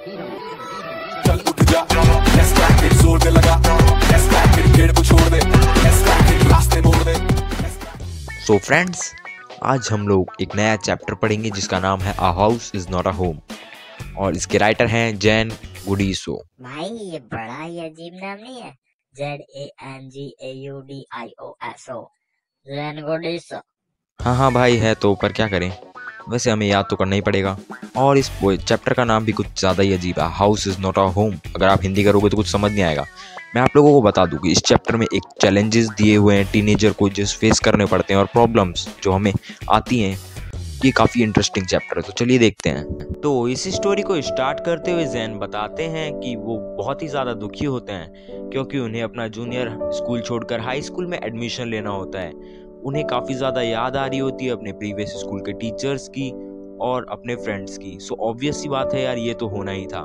चल उठ जा। ज़ोर लगा। को छोड़ दे। रास्ते मोड़ दे। सो फ्रेंड्स आज हम लोग एक नया चैप्टर पढ़ेंगे जिसका नाम है a house is not a home और इसके राइटर हैं जैन गुडीसो भाई ये बड़ा ही अजीब नाम नहीं है। Z A N G A U D I O S O Zan Gaudioso हाँ हाँ भाई है तो पर क्या करें? वैसे हमें याद तो करना ही पड़ेगा। और इस चैप्टर का नाम भी कुछ ज़्यादा ही अजीब है। House is not a home अगर आप हिंदी करोगे तो कुछ समझ नहीं आएगा। मैं आप लोगों को बता दूँ कि इस चैप्टर में एक चैलेंजेस दिए हुए हैं टीनेजर को जिस फेस करने पड़ते हैं और प्रॉब्लम्स जो हमें आती हैं, ये काफ़ी इंटरेस्टिंग चैप्टर है। तो चलिए देखते हैं। तो इस स्टोरी को स्टार्ट करते हुए जैन बताते हैं कि वो बहुत ही ज़्यादा दुखी होते हैं, क्योंकि उन्हें अपना जूनियर स्कूल छोड़कर हाई स्कूल में एडमिशन लेना होता है। उन्हें काफ़ी ज़्यादा याद आ रही होती है अपने प्रीवियस स्कूल के टीचर्स की और अपने फ्रेंड्स की। सो ऑब्वियस सी बात है यार, ये तो होना ही था।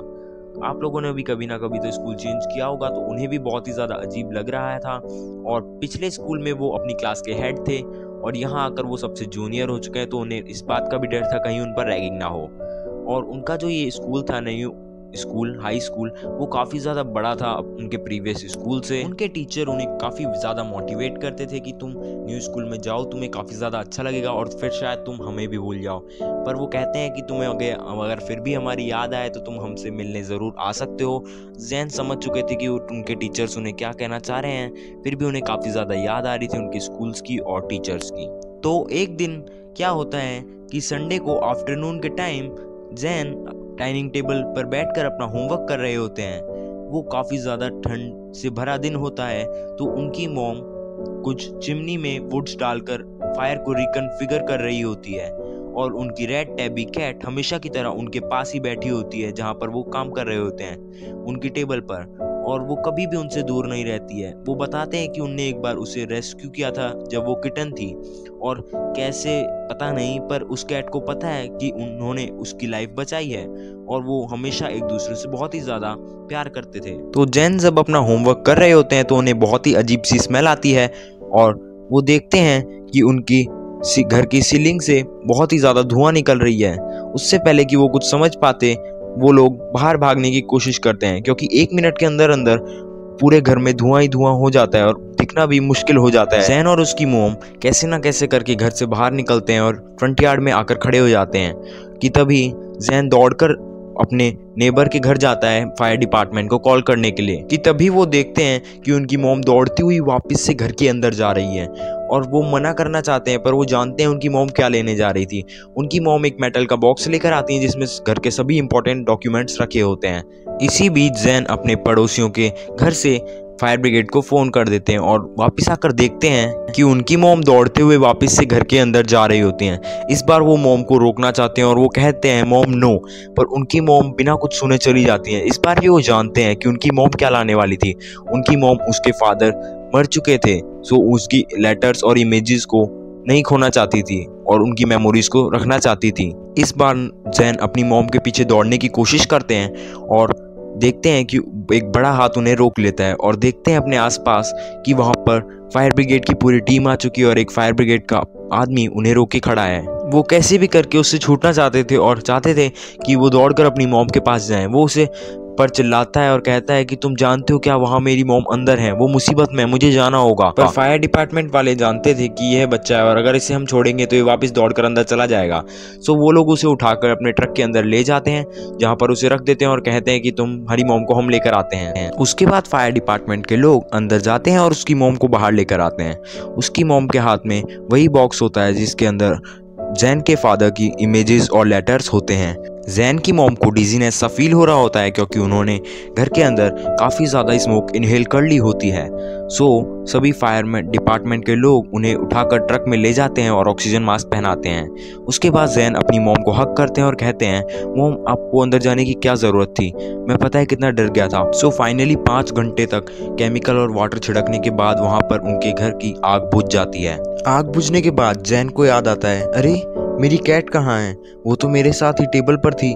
आप लोगों ने भी कभी ना कभी तो स्कूल चेंज किया होगा तो उन्हें भी बहुत ही ज़्यादा अजीब लग रहा था। और पिछले स्कूल में वो अपनी क्लास के हेड थे और यहाँ आकर वो सबसे जूनियर हो चुके हैं तो उन्हें इस बात का भी डर था कहीं उन पर रैगिंग ना हो। और उनका जो ये स्कूल था नहीं स्कूल हाई स्कूल वो काफ़ी ज़्यादा बड़ा था उनके प्रीवियस स्कूल से। उनके टीचर उन्हें काफ़ी ज़्यादा मोटिवेट करते थे कि तुम न्यू स्कूल में जाओ, तुम्हें काफ़ी ज़्यादा अच्छा लगेगा और फिर शायद तुम हमें भी भूल जाओ। पर वो कहते हैं कि तुम्हें अगर फिर भी हमारी याद आए तो तुम हमसे मिलने ज़रूर आ सकते हो। जैन समझ चुके थे कि उनके टीचर्स उन्हें क्या कहना चाह रहे हैं, फिर भी उन्हें काफ़ी ज़्यादा याद आ रही थी उनके स्कूल्स की और टीचर्स की। तो एक दिन क्या होता है कि संडे को आफ्टरनून के टाइम जैन डाइनिंग टेबल पर बैठकर अपना होमवर्क कर रहे होते हैं। वो काफ़ी ज़्यादा ठंड से भरा दिन होता है तो उनकी मोम कुछ चिमनी में वुड्स डालकर फायर को रिकनफिगर कर रही होती है, और उनकी रेड टैबी कैट हमेशा की तरह उनके पास ही बैठी होती है, जहाँ पर वो काम कर रहे होते हैं। उनकी टेबल पर और वो कभी भी उनसे दूर नहीं रहती है। वो बताते हैं कि उनने एक बार उसे रेस्क्यू किया था जब वो किटन थी। और कैसे, पता नहीं, पर उस कैट को पता है कि उन्होंने उसकी लाइफ बचाई है और वो हमेशा एक दूसरे से बहुत ही ज़्यादा प्यार करते थे। तो जैन जब अपना होमवर्क कर रहे होते हैं तो उन्हें बहुत ही अजीब सी स्मेल आती है और वो देखते हैं कि उनकी घर की सीलिंग से बहुत ही ज़्यादा धुआँ निकल रही है। उससे पहले कि वो कुछ समझ पाते वो लोग बाहर भागने की कोशिश करते हैं, क्योंकि एक मिनट के अंदर अंदर पूरे घर में धुआँ ही धुआँ हो जाता है और दिखना भी मुश्किल हो जाता है। जैन और उसकी मोम कैसे ना कैसे करके घर से बाहर निकलते हैं और फ्रंट यार्ड में आकर खड़े हो जाते हैं, कि तभी जैन दौड़कर अपने नेबर के घर जाता है फायर डिपार्टमेंट को कॉल करने के लिए कि तभी वो देखते हैं कि उनकी मोम दौड़ती हुई वापस से घर के अंदर जा रही है और वो मना करना चाहते हैं, पर वो जानते हैं उनकी मोम क्या लेने जा रही थी। उनकी मोम एक मेटल का बॉक्स लेकर आती है जिसमें घर के सभी इंपॉर्टेंट डॉक्यूमेंट्स रखे होते हैं। इसी बीच जैन अपने पड़ोसियों के घर से फायर ब्रिगेड को फ़ोन कर देते हैं और वापस आकर देखते हैं कि उनकी मोम दौड़ते हुए वापस से घर के अंदर जा रही होती हैं। इस बार वो मोम को रोकना चाहते हैं और वो कहते हैं, मोम, नो। पर उनकी मोम बिना कुछ सुने चली जाती हैं। इस बार भी वो जानते हैं कि उनकी मोम क्या लाने वाली थी। उनकी मोम उसके फादर मर चुके थे, सो उसकी लेटर्स और इमेजेस को नहीं खोना चाहती थी और उनकी मेमोरीज को रखना चाहती थी। इस बार जैन अपनी मोम के पीछे दौड़ने की कोशिश करते हैं और देखते हैं कि एक बड़ा हाथ उन्हें रोक लेता है और देखते हैं अपने आसपास कि वहाँ पर फायर ब्रिगेड की पूरी टीम आ चुकी है और एक फायर ब्रिगेड का आदमी उन्हें रोके खड़ा है। वो कैसे भी करके उससे छूटना चाहते थे और चाहते थे कि वो दौड़कर अपनी मॉम के पास जाएँ। वो उसे पर चिल्लाता है और कहता है कि तुम जानते हो क्या वहाँ मेरी मोम अंदर है? वो मुसीबत में मुझे जाना होगा। पर फायर डिपार्टमेंट वाले जानते थे कि यह बच्चा है और अगर इसे हम छोड़ेंगे तो ये वापस दौड़कर अंदर चला जाएगा। सो वो लोग उसे उठाकर अपने ट्रक के अंदर ले जाते हैं, जहाँ पर उसे रख देते हैं और कहते हैं कि तुम हरी मोम को हम लेकर आते हैं। उसके बाद फायर डिपार्टमेंट के लोग अंदर जाते हैं और उसकी मोम को बाहर लेकर आते हैं। उसकी मोम के हाथ में वही बॉक्स होता है जिसके अंदर जैन के फादर की इमेजेस और लेटर्स होते हैं। जैन की मोम को डिजीनेस सा फील हो रहा होता है क्योंकि उन्होंने घर के अंदर काफ़ी ज़्यादा स्मोक इनहेल कर ली होती है। सो सभी फायर डिपार्टमेंट के लोग उन्हें उठाकर ट्रक में ले जाते हैं और ऑक्सीजन मास्क पहनाते हैं। उसके बाद जैन अपनी मोम को हक करते हैं और कहते हैं, मोम, आपको अंदर जाने की क्या ज़रूरत थी? मैं पता है कितना डर गया था। सो फाइनली पाँच घंटे तक केमिकल और वाटर छिड़कने के बाद वहाँ पर उनके घर की आग बुझ जाती है। आग बुझने के बाद जैन को याद आता है, अरे मेरी कैट कहाँ है? वो तो मेरे साथ ही टेबल पर थी।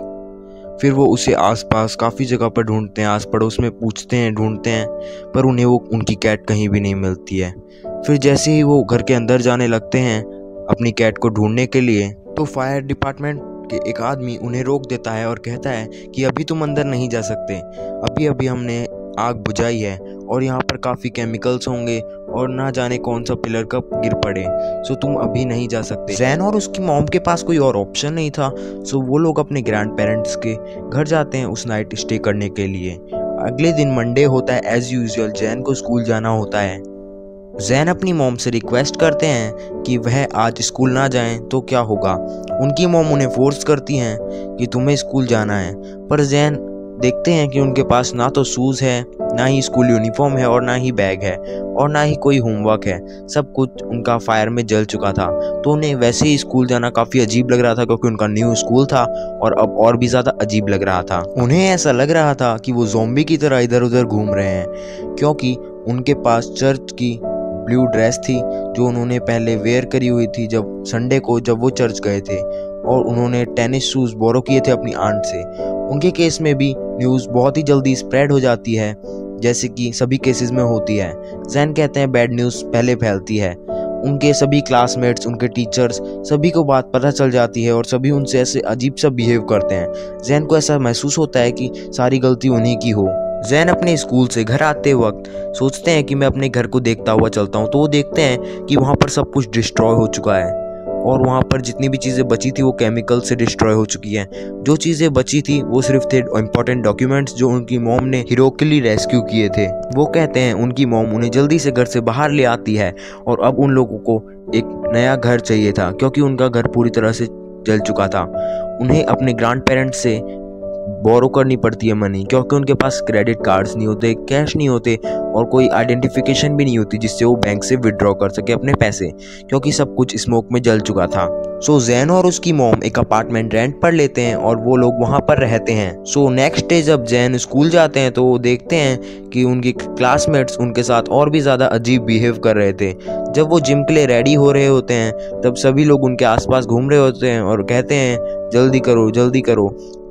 फिर वो उसे आसपास काफ़ी जगह पर ढूंढते हैं आस पड़ोस में पूछते हैं, ढूंढते हैं, पर उन्हें वो, उनकी कैट कहीं भी नहीं मिलती है। फिर जैसे ही वो घर के अंदर जाने लगते हैं, अपनी कैट को ढूँढने के लिए तो फायर डिपार्टमेंट के एक आदमी उन्हें रोक देता है और कहता है कि अभी तुम अंदर नहीं जा सकते। अभी अभी हमने आग बुझाई है और यहाँ पर काफ़ी केमिकल्स होंगे और ना जाने कौन सा पिलर कब गिर पड़े। सो तुम अभी नहीं जा सकते। जैन और उसकी मॉम के पास कोई और ऑप्शन नहीं था। सो वो लोग अपने ग्रैंड पेरेंट्स के घर जाते हैं उस नाइट स्टे करने के लिए। अगले दिन मंडे होता है एज यूजल जैन को स्कूल जाना होता है। जैन अपनी मोम से रिक्वेस्ट करते हैं कि वह आज स्कूल ना जाएँ तो क्या होगा? उनकी मोम उन्हें फोर्स करती हैं कि तुम्हें स्कूल जाना है। पर जैन देखते हैं कि उनके पास ना तो शूज़ है ना ही स्कूल यूनिफॉर्म है और ना ही बैग है और ना ही कोई होमवर्क है। सब कुछ उनका फायर में जल चुका था। तो उन्हें वैसे ही स्कूल जाना काफ़ी अजीब लग रहा था क्योंकि उनका न्यू स्कूल था और अब और भी ज़्यादा अजीब लग रहा था। उन्हें ऐसा लग रहा था कि वो जोम्बी की तरह इधर उधर घूम रहे हैं, क्योंकि उनके पास चर्च की ब्लू ड्रेस थी, जो उन्होंने पहले वेयर करी हुई थी जब संडे को जब वो चर्च गए थे और उन्होंने टेनिस शूज़ बोरो किए थे अपनी आंट से। उनके केस में भी न्यूज़ बहुत ही जल्दी स्प्रेड हो जाती है जैसे कि सभी केसेस में होती है। जैन कहते हैं बैड न्यूज़ पहले फैलती है। उनके सभी क्लासमेट्स उनके टीचर्स सभी को बात पता चल जाती है और सभी उनसे ऐसे अजीब सा बिहेव करते हैं। जैन को ऐसा महसूस होता है कि सारी गलती उन्हीं की हो। जैन अपने स्कूल से घर आते वक्त सोचते हैं कि मैं अपने घर को देखता हुआ चलता हूँ तो वो देखते हैं कि वहाँ पर सब कुछ डिस्ट्रॉय हो चुका है। और वहाँ पर जितनी भी चीज़ें बची थी वो केमिकल से डिस्ट्रॉय हो चुकी हैं। जो चीज़ें बची थी, वो सिर्फ़ थे इंपॉर्टेंट डॉक्यूमेंट्स जो उनकी मोम ने हीरो के लिए रेस्क्यू किए थे। वो कहते हैं उनकी मोम उन्हें जल्दी से घर से बाहर ले आती है और अब उन लोगों को एक नया घर चाहिए था, क्योंकि उनका घर पूरी तरह से जल चुका था। उन्हें अपने ग्रांड पेरेंट्स से बोरो करनी पड़ती है मनी क्योंकि उनके पास क्रेडिट कार्ड्स नहीं होते कैश नहीं होते और कोई आइडेंटिफिकेशन भी नहीं होती जिससे वो बैंक से विड्रॉ कर सके अपने पैसे क्योंकि सब कुछ स्मोक में जल चुका था। सो so, जैन और उसकी मोम एक अपार्टमेंट रेंट पर लेते हैं और वो लोग वहाँ पर रहते हैं। सो नेक्स्ट डे जब जैन स्कूल जाते हैं तो वो देखते हैं कि उनके क्लासमेट्स उनके साथ और भी ज़्यादा अजीब बिहेव कर रहे थे। जब वो जिम के लिए रेडी हो रहे होते हैं तब सभी लोग उनके आसपास घूम रहे होते हैं और कहते हैं जल्दी करो जल्दी करो।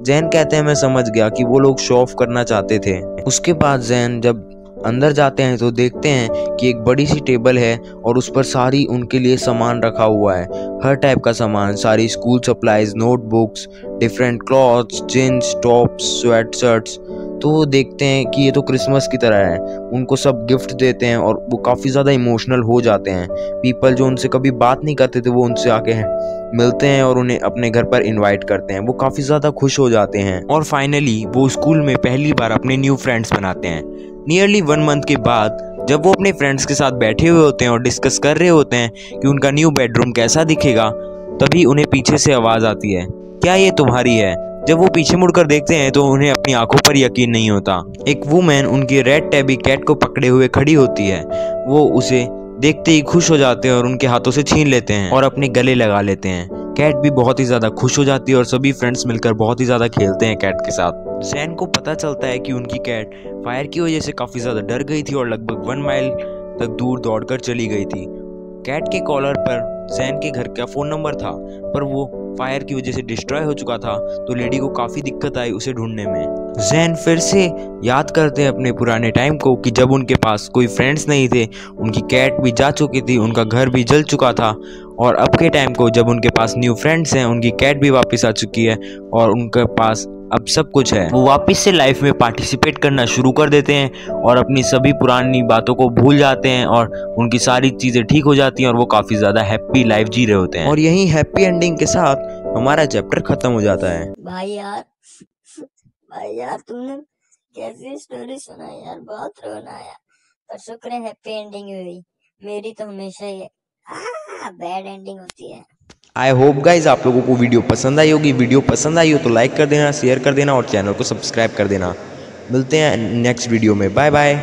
जैन कहते हैं, मैं समझ गया कि वो लोग शो ऑफ़ करना चाहते थे। उसके बाद जैन जब अंदर जाते हैं तो देखते हैं कि एक बड़ी सी टेबल है और उस पर सारी उनके लिए सामान रखा हुआ है। हर टाइप का सामान, सारी school supplies, notebooks, different clothes jeans tops sweat shirts तो वो देखते हैं कि ये तो क्रिसमस की तरह है। उनको सब गिफ्ट देते हैं और वो काफ़ी ज़्यादा इमोशनल हो जाते हैं। पीपल जो उनसे कभी बात नहीं करते थे, वो उनसे आके हैं मिलते हैं और उन्हें अपने घर पर इनवाइट करते हैं। वो काफ़ी ज़्यादा खुश हो जाते हैं। और फाइनली वो स्कूल में पहली बार अपने न्यू फ्रेंड्स बनाते हैं। नियरली वन मंथ के बाद, जब वो अपने फ्रेंड्स के साथ बैठे हुए होते हैं और डिस्कस कर रहे होते हैं कि उनका न्यू बेडरूम कैसा दिखेगा, तभी उन्हें पीछे से आवाज़ आती है, क्या ये तुम्हारी है? जब वो पीछे मुड़कर देखते हैं तो उन्हें अपनी आँखों पर यकीन नहीं होता। एक वुमेन उनकी रेड टैबी कैट को पकड़े हुए खड़ी होती है। वो उसे देखते ही खुश हो जाते हैं और उनके हाथों से छीन लेते हैं और अपने गले लगा लेते हैं। कैट भी बहुत ही ज़्यादा खुश हो जाती है और सभी फ्रेंड्स मिलकर बहुत ही ज़्यादा खेलते हैं कैट के साथ। जैन को पता चलता है कि उनकी कैट फायर की वजह से काफ़ी ज़्यादा डर गई थी और लगभग वन माइल तक दूर दौड़कर चली गई थी। कैट के कॉलर पर जैन के घर का फ़ोन नंबर था, पर वो फायर की वजह से डिस्ट्रॉय हो चुका था तो लेडी को काफ़ी दिक्कत आई उसे ढूँढने में। जैन फिर से याद करते हैं अपने पुराने टाइम को कि जब उनके पास कोई फ्रेंड्स नहीं थे, उनकी कैट भी जा चुकी थी, उनका घर भी जल चुका था, और अब के टाइम को जब उनके पास न्यू फ्रेंड्स हैं, उनकी कैट भी वापस आ चुकी है, और उनके पास अब सब कुछ है। वो वापस से लाइफ में पार्टिसिपेट करना शुरू कर देते हैं और अपनी सभी पुरानी बातों को भूल जाते हैं और उनकी सारी चीज़ें ठीक हो जाती हैं और वो काफ़ी ज़्यादा हैप्पी लाइफ जी रहे होते हैं। और यही हैप्पी एंडिंग के साथ हमारा चैप्टर खत्म हो जाता है। भाई यार भाई यार तुमने कैसी स्टोरी सुनाई यार बहुत रोना आया पर शुक्र है हैप्पी एंडिंग हुई। मेरी तो हमेशा ही बैड एंडिंग होती है। आई होप गाइज़ आप लोगों को वीडियो पसंद आई होगी। वीडियो पसंद आई हो तो लाइक कर देना शेयर कर देना और चैनल को सब्सक्राइब कर देना। मिलते हैं नेक्स्ट वीडियो में। Bye bye